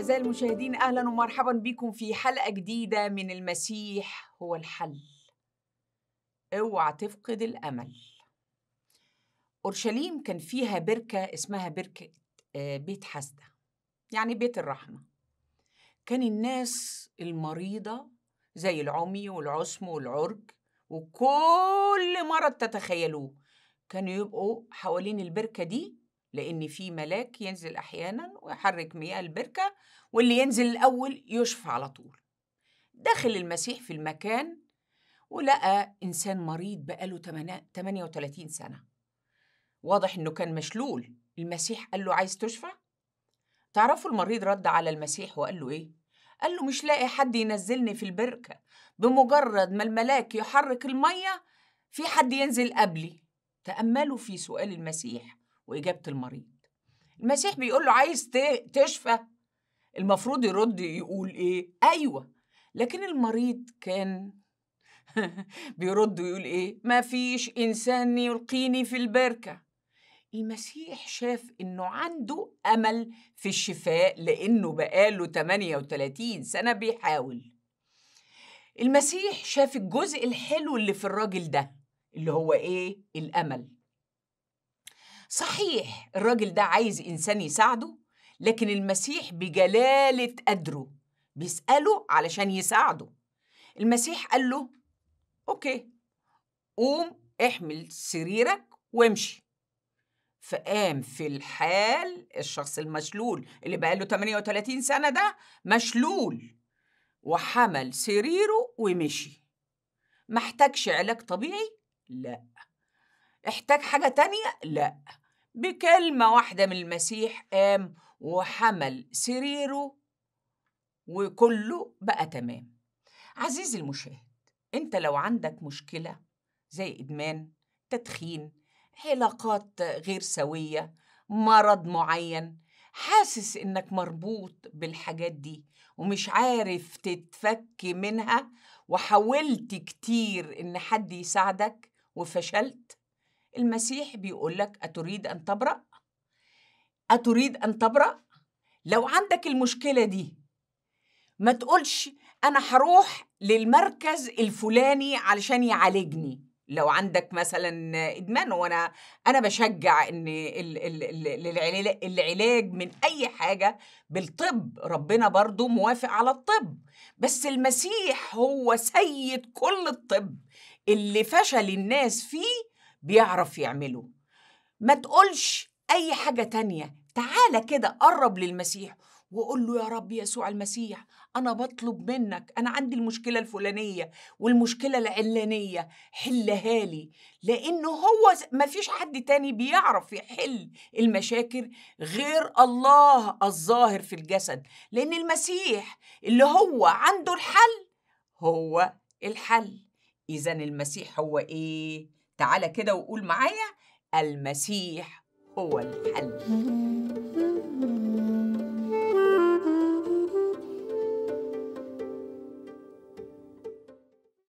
أعزائي المشاهدين أهلا ومرحبا بكم في حلقة جديدة من المسيح هو الحل. اوعى تفقد الأمل. أورشليم كان فيها بركة اسمها بركة آه، بيت حسدة يعني بيت الرحمة. كان الناس المريضة زي العمي والعصم والعرج وكل مرض تتخيلوه كانوا يبقوا حوالين البركة دي لأن في ملاك ينزل أحيانا ويحرك مياه البركة واللي ينزل الأول يشفى على طول. دخل المسيح في المكان ولقى إنسان مريض بقاله 38 سنة. واضح إنه كان مشلول. المسيح قال له عايز تشفى؟ تعرفوا المريض رد على المسيح وقال له إيه؟ قال له مش لاقي حد ينزلني في البركة. بمجرد ما الملاك يحرك المية في حد ينزل قبلي. تأملوا في سؤال المسيح. وإجابة المريض. المسيح بيقول له عايز تشفى. المفروض يرد يقول إيه؟ أيوة. لكن المريض كان بيرد ويقول إيه؟ ما فيش إنسان يلقيني في البركة. المسيح شاف إنه عنده أمل في الشفاء لأنه بقاله 38 سنة بيحاول. المسيح شاف الجزء الحلو اللي في الراجل ده اللي هو إيه؟ الأمل. صحيح الراجل ده عايز إنسان يساعده لكن المسيح بجلالة قدره بيسأله علشان يساعده. المسيح قال له أوكي قوم احمل سريرك وامشي. فقام في الحال الشخص المشلول اللي بقاله 38 سنة ده مشلول وحمل سريره ومشي. محتاجش علاج طبيعي؟ لا. احتاج حاجة تانية؟ لا. بكلمة واحدة من المسيح قام وحمل سريره وكله بقى تمام. عزيزي المشاهد أنت لو عندك مشكلة زي إدمان تدخين علاقات غير سوية مرض معين حاسس إنك مربوط بالحاجات دي ومش عارف تتفك منها وحاولت كتير إن حد يساعدك وفشلت المسيح بيقولك أتريد أن تبرأ؟ أتريد أن تبرأ؟ لو عندك المشكلة دي ما تقولش أنا هروح للمركز الفلاني علشان يعالجني لو عندك مثلا إدمان وأنا أنا بشجع إن ال- ال- ال- العلا- العلاج من أي حاجة بالطب ربنا برضو موافق على الطب بس المسيح هو سيد كل الطب اللي فشل الناس فيه بيعرف يعمله. ما تقولش أي حاجة تانية تعالى كده قرب للمسيح وقول له يا رب يسوع المسيح أنا بطلب منك أنا عندي المشكلة الفلانية والمشكلة العلانية حلها لي. لأنه هو ما فيش حد تاني بيعرف يحل المشاكل غير الله الظاهر في الجسد. لأن المسيح اللي هو عنده الحل هو الحل. اذا المسيح هو إيه؟ تعالى كده وقول معايا المسيح هو الحل.